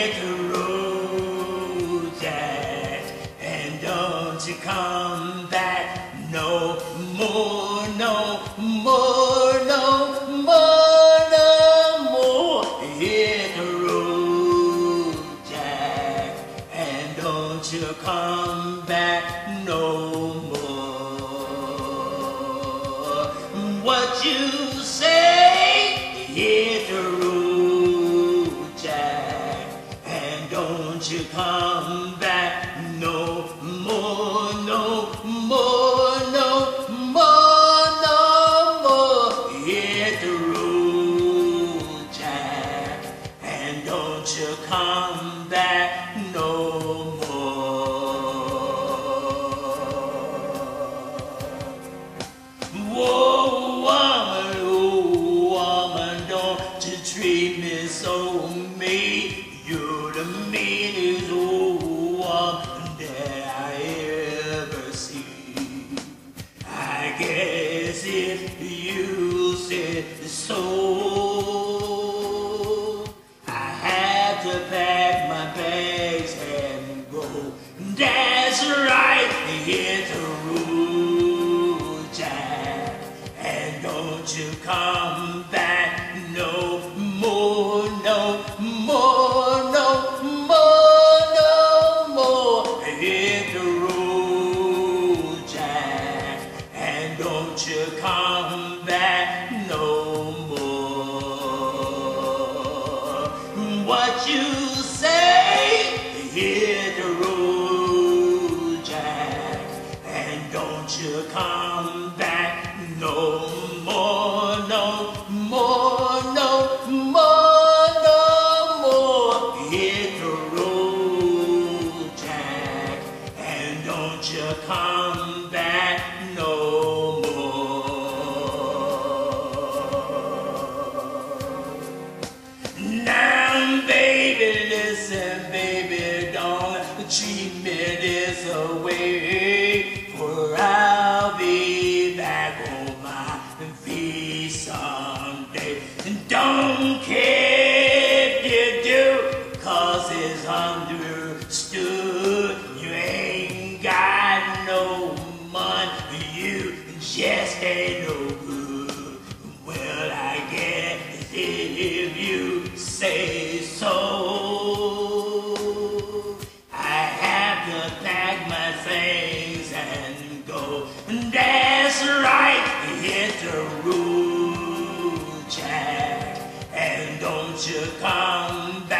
at the road's edge and don't you come back no more, no more, no more, no more. Hit the road, Jack, and don't you come back no more. What you say, hit the. Don't you come back? No more, no more, no more, no more. Hit the road, Jack, and don't you come back? No you said so, I had to pack my bags and go. That's right, hit the road, Jack, and don't you come back no more, no more, no more, no more. Hit the road, Jack, and don't you come What you say? Hit the road, Jack, and don't you come back no say so, I have to pack my things and go. That's right, hit the road, Jack, and don't you come back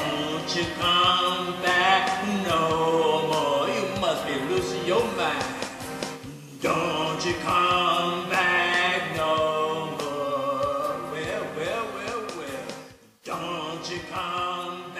don't you come back no more. You must be losing your mind. Don't you come back no more. Well, well, well, well. Don't you come back.